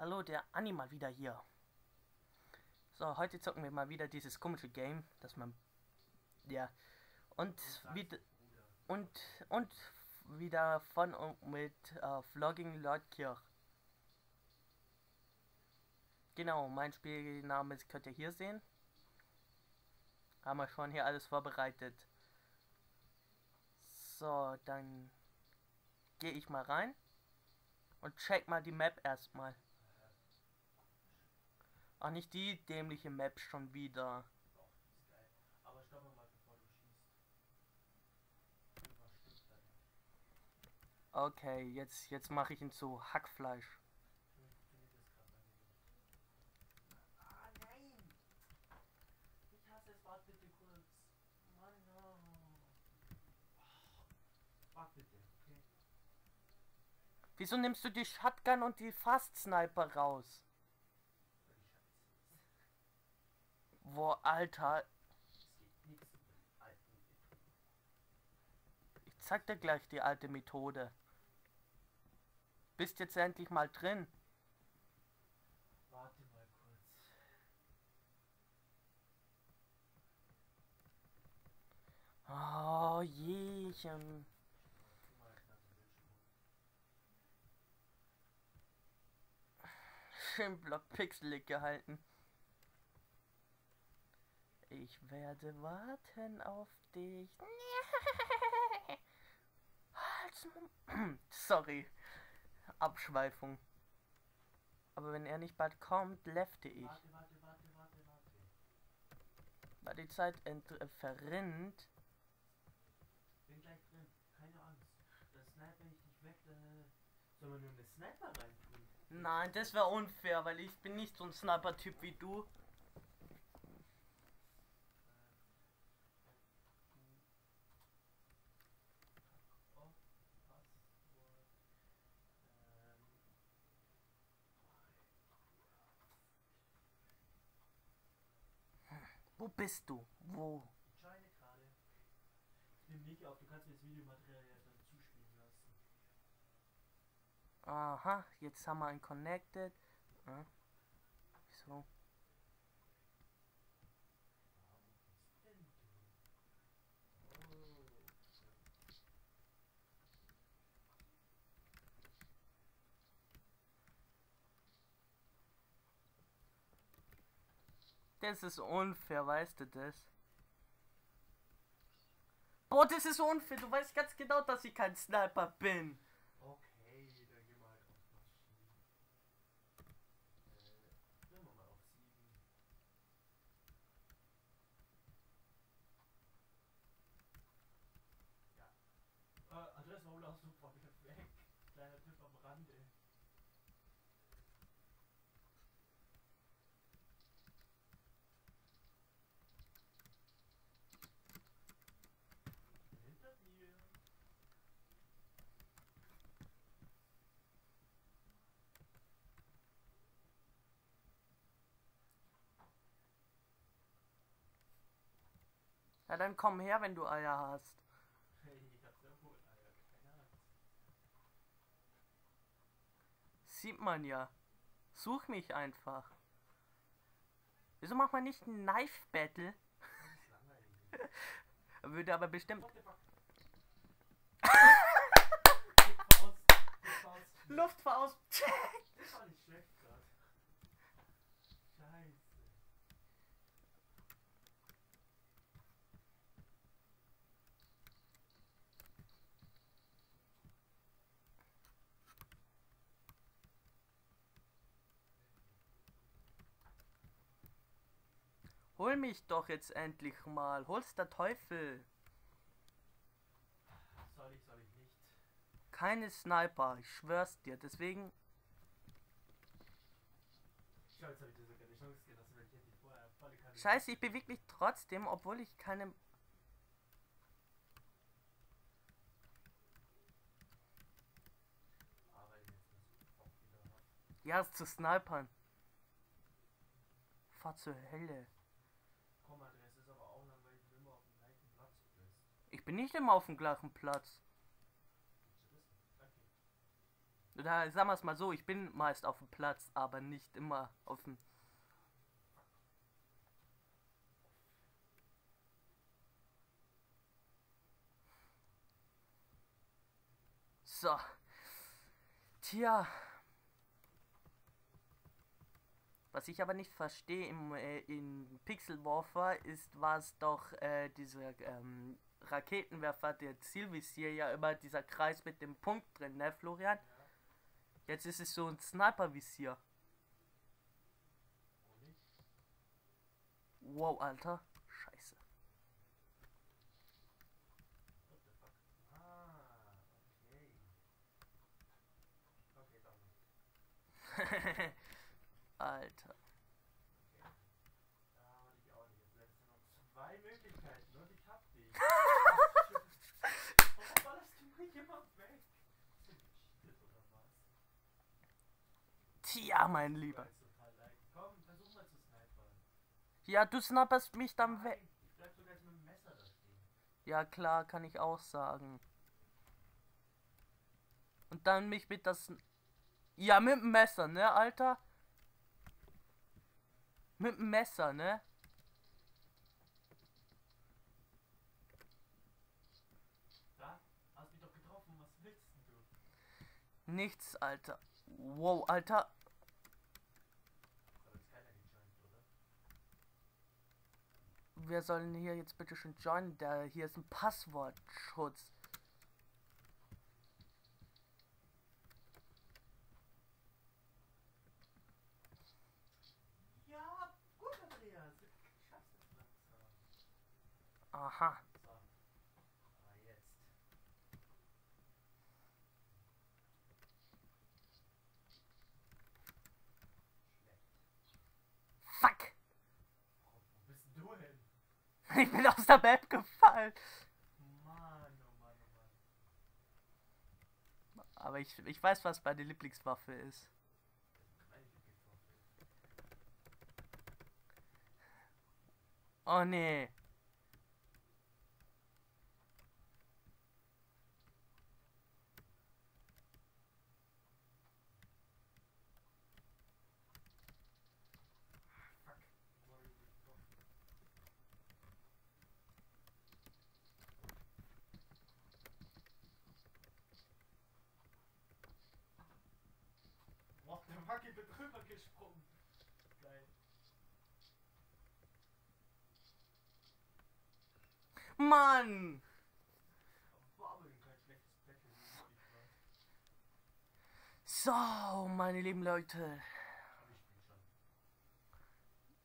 Hallo, der Animal wieder hier. So, heute zocken wir mal wieder dieses komische Game, dass man ja und wieder und und wieder von und mit äh, Vlogging Lordkirch. Genau, mein Spielname könnt ihr hier sehen. Haben wir schon hier alles vorbereitet. So, dann gehe ich mal rein und check mal die Map erstmal. Ach, nicht die dämliche Map schon wieder. Okay, jetzt, jetzt mache ich ihn zu Hackfleisch. Wieso nimmst du die Shotgun und die Fast Sniper raus? Weil die Scheiße ist. Boah, Alter, ich zeig dir gleich die alte Methode. Bist jetzt endlich mal drin. Warte mal kurz. Oh, jechen. Schön block pixelig gehalten. Ich werde warten auf dich. Sorry. Abschweifung. Aber wenn er nicht bald kommt, lefte ich. Warte, warte, warte, warte, warte. Weil die Zeit ent äh, verrinnt. Bin gleich drin. Keine Angst. Das Sniper ich dich weg. Äh, soll man nur eine Sniper reintun? Nein, das wäre unfair, weil ich bin nicht so ein Sniper-Typ wie du. Oh, Passwort. Ähm. Wo bist du? Wo? Entscheide gerade. Ich nehme nicht auf, du kannst mir das Videomaterial ja dann zuspielen lassen. Aha, jetzt haben wir ein Connected. Hm? Wieso? Warum bist denn du? Oh. Das ist unfair, weißt du das? Boah, das ist unfair. Du weißt ganz genau, dass ich kein Sniper bin. Okay, dann gehen wir halt auf Maschinen. Äh, nehmen wir mal auf 7. Ja. Äh, Adresse Olaussum war wieder weg. Kleiner Tipp am Rande. Ich bin hinter dir. Ja, dann komm her, wenn du Eier hast. Hey, ich hab sehr wohl Eier, keine Angst. Sieht man ja. Such mich einfach. Wieso macht man nicht ein Knife Battle? Würde aber bestimmt. What the fuck? Gib Faust, gib Faust. Luftfaust. Das war nicht schlecht gerade. Scheiße. Hol mich doch jetzt endlich mal. Hol's der Teufel. Soll ich, soll ich nicht? Keine Sniper, ich schwör's dir. Deswegen. Ich Chance ich vorher. Scheiße, ich bewege mich trotzdem, obwohl ich keine. Ja, ist zu snipern. Fahr zur Hölle. Komm, Adresse ist aber auch langweilig, wenn du immer auf dem gleichen Platz bist. Ich bin nicht immer auf dem gleichen Platz. Danke. Oder sagen wir es mal so, ich bin meist auf dem Platz, aber nicht immer auf dem. So. Tja. Was ich aber nicht verstehe im, äh, in Pixel Warfare ist, was doch äh, dieser ähm, Raketenwerfer, der Zielvisier ja immer dieser Kreis mit dem Punkt drin, ne Florian? Jetzt ist es so ein Snipervisier. Wow, Alter. Scheiße. Fuck? Ah, okay. Okay. Alter. Tja, mein Lieber. Ja, du snapperst mich dann weg. Ja, klar, kann ich auch sagen. Und dann mich mit das. Ja, mit dem Messer, ne, Alter? Mit dem Messer, ne? Da, hast mich doch getroffen. Was willst denn du? Nichts, Alter. Wow, Alter. Oder? Wir sollen hier jetzt bitte schon joinen. Da hier ist ein Passwortschutz. Ja, gut, Andreas. Du schaffst es langsam. Aha. Fuck. Wo, bist du hin? Ich bin aus der Map gefallen. Mann, oh Mann, oh Mann. Aber ich, ich weiß, was meine Lieblingswaffe ist. Oh nee. Fuck. Wo hab ich mich getroffen? Wackel bin drüber gesprungen. Geil. Mann! So, meine lieben Leute.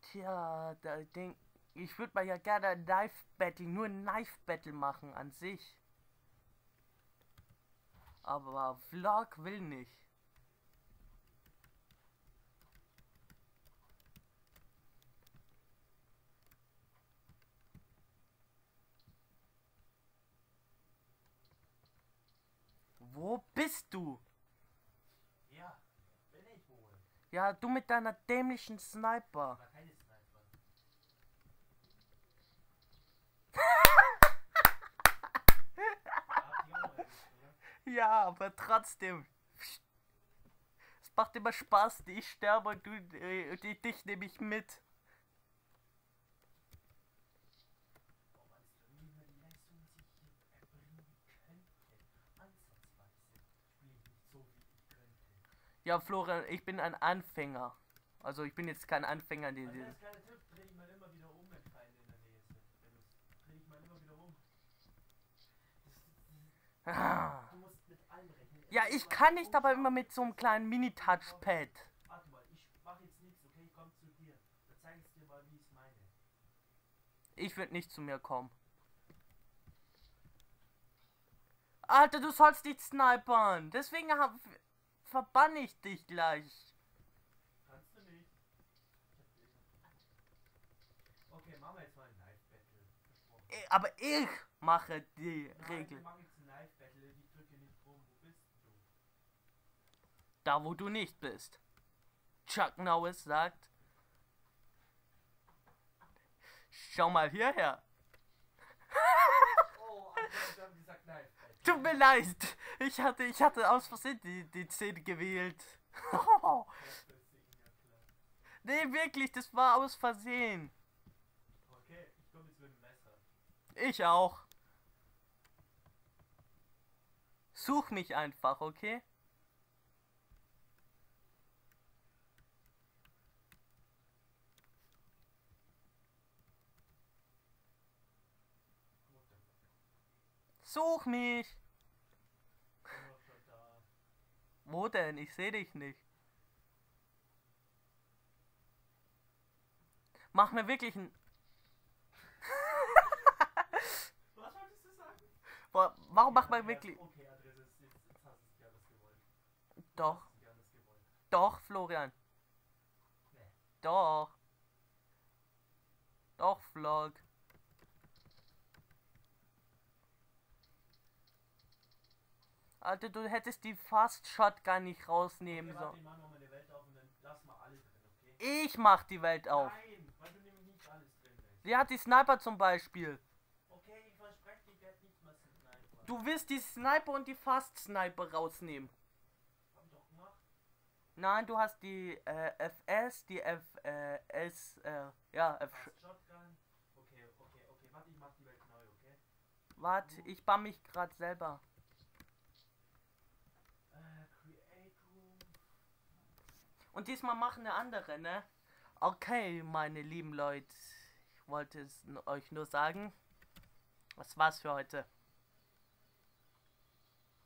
Tja, da denk, ich würde mal ja gerne ein Knife Battle, nur ein Knife Battle machen an sich. Aber Vlog will nicht. Wo bist du? Ja, bin ich wohl. Ja, du mit deiner dämlichen Sniper. Sniper. Ja, aber trotzdem. Es macht immer Spaß, ich sterbe und du äh, dich nehme ich mit. Boah, meinst du nie mehr die Leistung, was ich hier erbringen könnte? Ansatzweise spiele ich nicht so, wie ich könnte. Ja, Florian, ich bin ein Anfänger. Also ich bin jetzt kein Anfänger. Die, Also die, das ist kleiner Tipp, dreh dich mal immer wieder um, wenn Feinde in der Nähe sind. Wenn du's, dreh dich mal immer wieder um. Das, Ah. du musst mit allem rechnen. Ja, Also, ich kann nicht, aber immer mit so einem kleinen Mini-Touchpad. Warte mal, ich mach jetzt nichts, okay? Ich komm zu dir. Da zeig ich dir mal, wie ich meine. Ich würde nicht zu mir kommen. Alter, du sollst nicht snipern. Deswegen hab, verbann ich dich gleich. Kannst du nicht. Okay, machen wir jetzt mal ein Live-Battle. Eh, Aber ich mache die Nein, Regel. wir jetzt ein Live-Battle. Ich drücke nicht rum. Wo bist du? Da, wo du nicht bist. Chuck Norris sagt. Schau mal hierher. Oh, Alter, wir haben gesagt Live-Battle. Tut mir leid. Ich hatte, ich hatte aus Versehen die, die 10 gewählt. nee, wirklich, das war aus Versehen. Okay, ich komme jetzt mit dem Messer. Ich auch. Such mich einfach, okay? Such mich! Bin doch schon da. Wo denn? Ich sehe dich nicht. Mach mir wirklich ein. Was wolltest du sagen? Wa- Warum macht man wirklich. Doch, doch, Florian. Nee. Doch. Doch, Vlog. Alter, du hättest die Fast Shotgun nicht rausnehmen Okay, sollen. okay? Ich mach die Welt auf. Nein, weil du nämlich nicht alles drin lässt. Die hat die Sniper zum Beispiel. Okay, ich verspreche dir, ich werde nicht mal Sniper. Du willst die Sniper und die Fast Sniper rausnehmen. Hab doch gemacht. Nein, du hast die äh, FS, die FS, äh, ja, F. Fast Shotgun. Okay, okay, okay. Warte, ich mach die Welt neu, okay? Warte, ich bamm mich grad selber. Und diesmal machen eine andere, ne? Okay, meine lieben Leute, ich wollte es euch nur sagen. Das war's für heute.